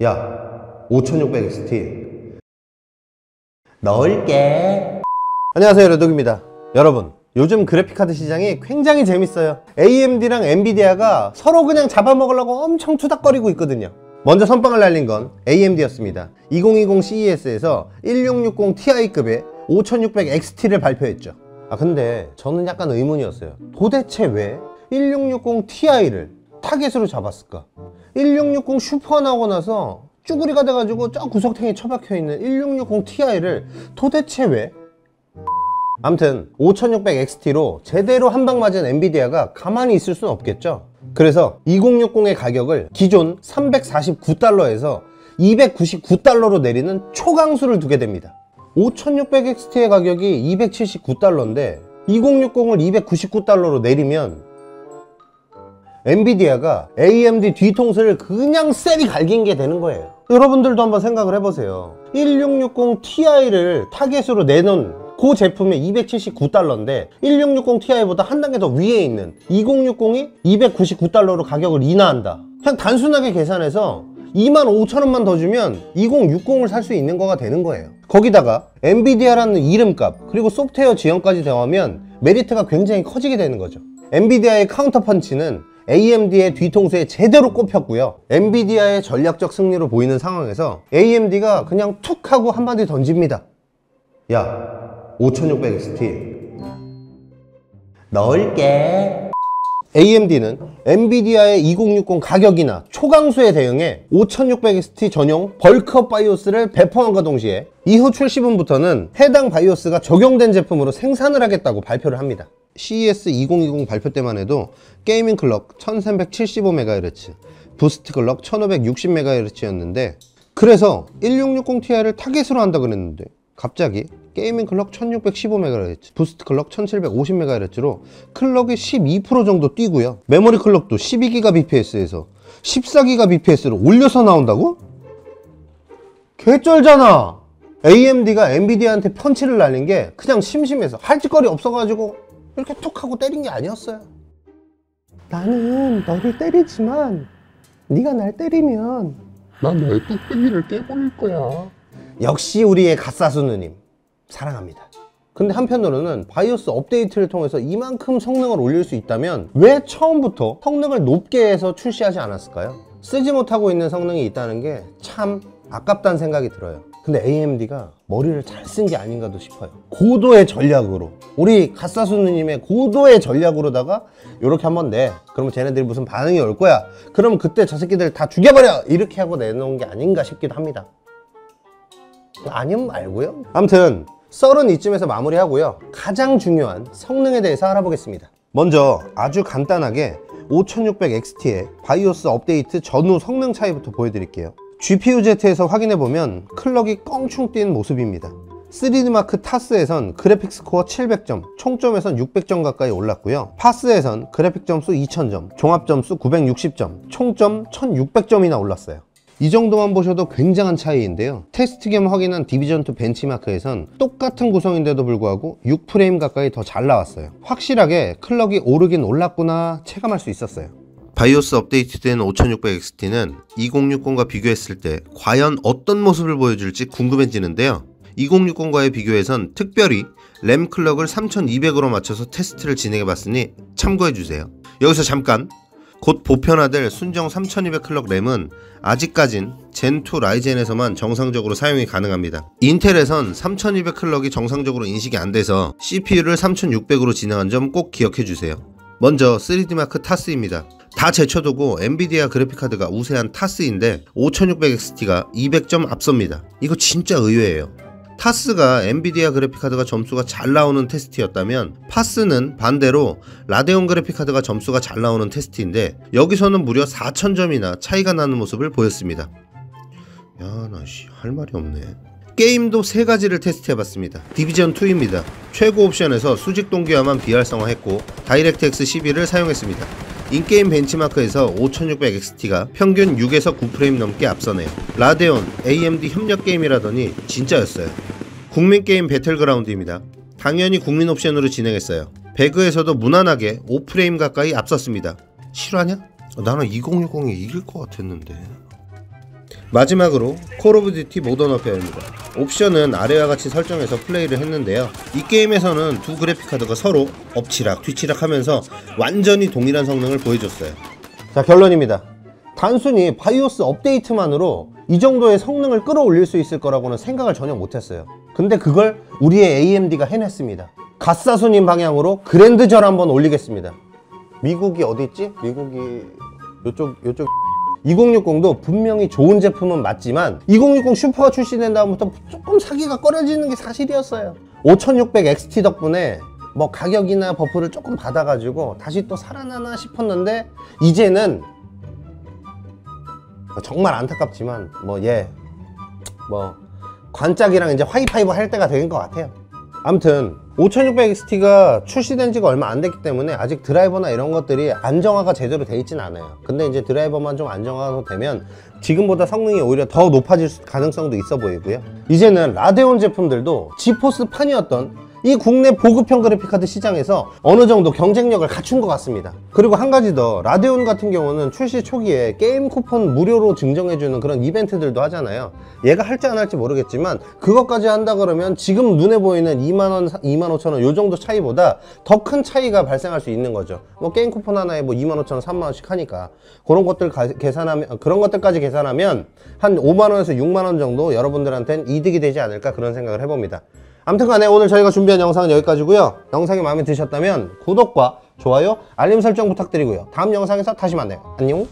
야 5600XT 넣을게. 안녕하세요 레독입니다. 여러분 요즘 그래픽카드 시장이 굉장히 재밌어요. AMD랑 엔비디아가 서로 그냥 잡아먹으려고 엄청 투닥거리고 있거든요. 먼저 선빵을 날린 건 AMD였습니다. 2020 CES에서 1660 Ti급의 5600XT를 발표했죠. 아 근데 저는 약간 의문이었어요. 도대체 왜 1660 Ti를 타겟으로 잡았을까 1660 슈퍼 나오고 나서 쭈구리가 돼가지고 저 구석탱이 처박혀 있는 1660 Ti를 도대체 왜? 암튼 5600XT로 제대로 한 방 맞은 엔비디아가 가만히 있을 수는 없겠죠. 그래서 2060의 가격을 기존 349달러에서 299달러로 내리는 초강수를 두게 됩니다. 5600XT의 가격이 279달러인데 2060을 299달러로 내리면 엔비디아가 AMD 뒤통수를 그냥 쎄리 갈긴 게 되는 거예요. 여러분들도 한번 생각을 해보세요. 1660 Ti를 타겟으로 내놓은 그 제품이 279달러인데 1660 Ti보다 한 단계 더 위에 있는 2060이 299달러로 가격을 인하한다. 그냥 단순하게 계산해서 25,000원만 더 주면 2060을 살 수 있는 거가 되는 거예요. 거기다가 엔비디아라는 이름값 그리고 소프트웨어 지원까지 더하면 메리트가 굉장히 커지게 되는 거죠. 엔비디아의 카운터 펀치는 AMD의 뒤통수에 제대로 꼽혔고요. 엔비디아의 전략적 승리로 보이는 상황에서 AMD가 그냥 툭 하고 한마디 던집니다. 야 5600XT 넣을게. AMD는 엔비디아의 2060 가격 인하 초강수에 대응해 5600XT 전용 bulk up 바이오스를 배포함과 동시에 이후 출시분부터는 해당 바이오스가 적용된 제품으로 생산을 하겠다고 발표를 합니다 CES 2020 발표 때만 해도 gaming clock 1375MHz, boost clock 1560MHz였는데 그래서 1660ti를 타겟으로 한다 그랬는데 갑자기 게이밍 클럭 1615MHz, 부스트 클럭 1750MHz로 클럭이 12% 정도 뛰고요. 메모리 clock도 12GBps에서 14GBps로 올려서 나온다고? 개쩔잖아! AMD가 엔비디아한테 펀치를 날린 게 그냥 심심해서 할 짓거리 없어가지고 이렇게 툭 하고 때린 게 아니었어요. 나는 너를 때리지만 네가 날 때리면 난 너의 뚝배기를 깨버릴 거야. 역시 우리의 갓사수 누님 사랑합니다 근데 한편으로는 바이오스 업데이트를 통해서 이만큼 성능을 올릴 수 있다면 왜 처음부터 성능을 높게 해서 출시하지 않았을까요? 쓰지 못하고 있는 성능이 있다는 게 참 아깝다는 생각이 들어요 근데 AMD가 머리를 잘 쓴 게 아닌가도 싶어요. 고도의 전략으로. 우리 갓사수 누님의 고도의 전략으로다가 이렇게 한번 내. 그러면 쟤네들이 무슨 반응이 올 거야. 그러면 그때 저 새끼들 다 죽여버려. 이렇게 하고 내놓은 게 아닌가 싶기도 합니다. 아니면 말고요. 아무튼 썰은 이쯤에서 마무리하고요. 가장 중요한 성능에 대해서 알아보겠습니다. 먼저 아주 간단하게 5600XT의 바이오스 업데이트 전후 성능 차이부터 보여드릴게요 GPU-Z에서 확인해보면 clock이 껑충 뛴 모습입니다 3D마크 타스에선 그래픽 스코어 700점, 총점에선 600점 가까이 올랐고요. 파스에선 그래픽 점수 2000점, 종합 점수 960점, 총점 1600점이나 올랐어요. 이 정도만 보셔도 굉장한 차이인데요 테스트 겸 확인한 디비전2 벤치마크에선 똑같은 구성인데도 불구하고 6프레임 가까이 더 잘 나왔어요 확실하게 clock이 오르긴 올랐구나 체감할 수 있었어요 바이오스 업데이트된 5600XT는 2060과 비교했을 때 과연 어떤 모습을 보여줄지 궁금해지는데요 2060과의 비교해선 특별히 램 클럭을 3200으로 맞춰서 테스트를 진행해봤으니 참고해주세요 여기서 잠깐 곧 보편화될 순정 3200 클럭 램은 아직까진 젠2 라이젠에서만 정상적으로 사용이 가능합니다. 인텔에선 3200 클럭이 정상적으로 인식이 안 돼서 CPU를 3600으로 진행한 점 꼭 기억해 주세요. 먼저 3D마크 타스입니다. 다 제쳐두고 엔비디아 그래픽카드가 우세한 타스인데 5600XT가 200점 앞섭니다. 이거 진짜 의외예요. 타스가 엔비디아 그래픽카드가 점수가 잘 나오는 테스트였다면 파스는 반대로 라데온 그래픽카드가 점수가 잘 나오는 테스트인데 여기서는 무려 4000점이나 차이가 나는 모습을 보였습니다. 야 나 씨 할 말이 없네. 게임도 세 가지를 테스트해봤습니다. 디비전 2입니다. 최고 옵션에서 수직 동기화만 비활성화했고 DirectX 12를 사용했습니다 in-game 벤치마크에서 5600XT가 평균 6에서 9프레임 넘게 앞서네요. 라데온, AMD 협력 게임이라더니 진짜였어요. 국민 게임 배틀그라운드입니다. 당연히 국민 옵션으로 진행했어요. 배그에서도 무난하게 5프레임 가까이 앞섰습니다. 실화냐? 나는 2060이 이길 것 같았는데. 마지막으로 콜 오브 듀티 모던 워페어입니다. 옵션은 아래와 같이 설정해서 플레이를 했는데요. 이 게임에서는 두 그래픽 카드가 서로 엎치락 뒤치락 하면서 완전히 동일한 성능을 보여줬어요. 자, 결론입니다. 단순히 바이오스 업데이트만으로 이 정도의 성능을 끌어올릴 수 있을 거라고는 생각을 전혀 못했어요. 근데 그걸 우리의 AMD가 해냈습니다. 갓사수님 방향으로 그랜드절 한번 올리겠습니다. 미국이 어디 있지? 미국이 요쪽 요쪽 2060도 분명히 좋은 제품은 맞지만 2060 슈퍼가 출시된 다음부터 조금 사기가 꺼려지는 게 사실이었어요. 5600 XT 덕분에 뭐 가격 인하 buff를 조금 받아가지고 다시 또 살아나나 싶었는데 이제는 정말 안타깝지만 뭐 예 뭐 관짝이랑 이제 high five 할 때가 된 것 같아요. 아무튼 5600XT가 출시된 지가 얼마 안 됐기 때문에 아직 드라이버나 이런 것들이 안정화가 제대로 돼 있진 않아요. 근데 이제 드라이버만 좀 안정화가 되면 지금보다 성능이 오히려 더 높아질 수- 가능성도 있어 보이고요. 이제는 라데온 제품들도 지포스 판이었던 이 국내 보급형 그래픽카드 시장에서 어느 정도 경쟁력을 갖춘 것 같습니다. 그리고 한 가지 더, 라데온 같은 경우는 출시 초기에 게임 쿠폰 무료로 증정해주는 그런 이벤트들도 하잖아요. 얘가 할지 안 할지 모르겠지만, 그것까지 한다 그러면 지금 눈에 보이는 2만원, 2만 5천원 요 정도 차이보다 더 큰 차이가 발생할 수 있는 거죠. 뭐 게임 쿠폰 하나에 뭐 2만 5천원, 3만원씩 하니까. 그런 것들 가- 계산하면, 그런 것들까지 계산하면 한 5만원에서 6만원 정도 여러분들한테는 이득이 되지 않을까 그런 생각을 해봅니다. 아무튼 간에 오늘 저희가 준비한 영상은 여기까지고요. 영상이 마음에 드셨다면 구독과 좋아요, 알림 설정 부탁드리고요. 다음 영상에서 다시 만나요. 안녕.